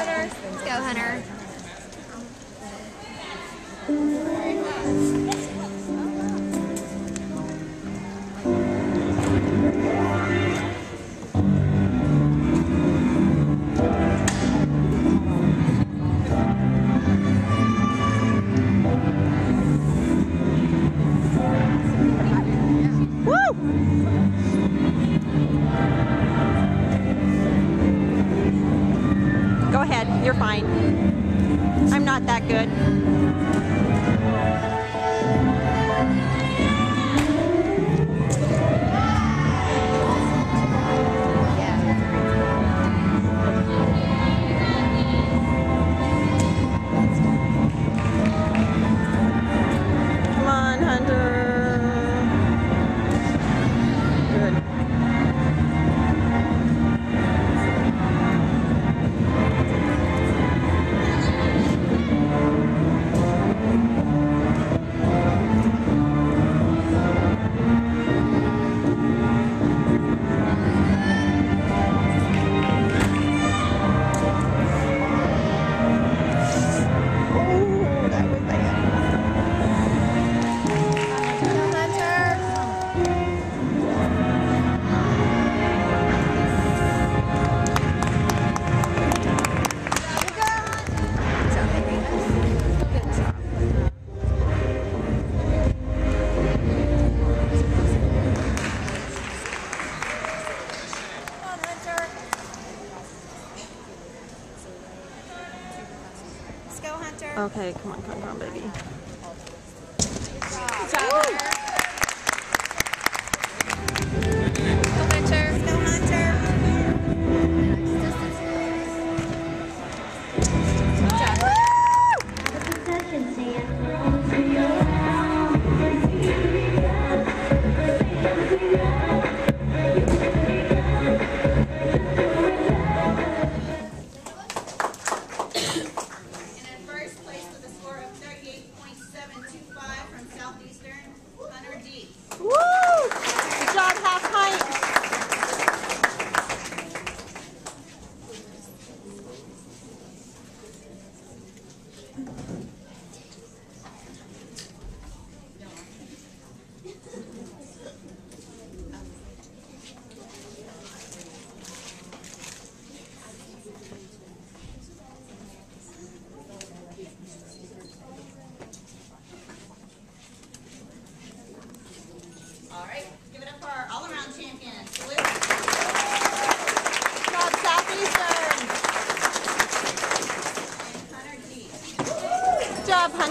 Hunter. Let's go, Hunter. fine. I'm not that good. Okay, come on, come on, baby.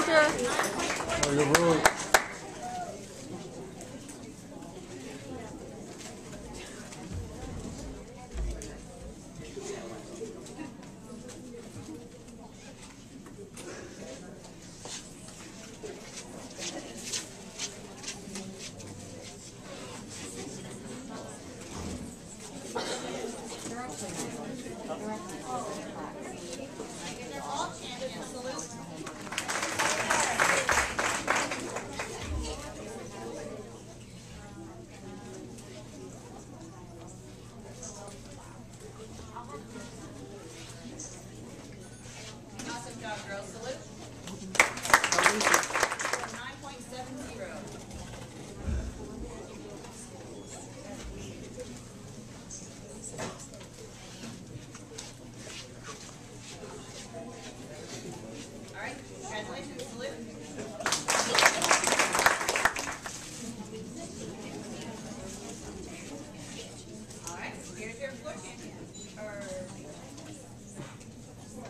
这是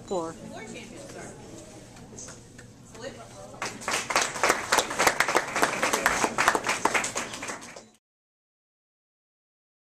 floor.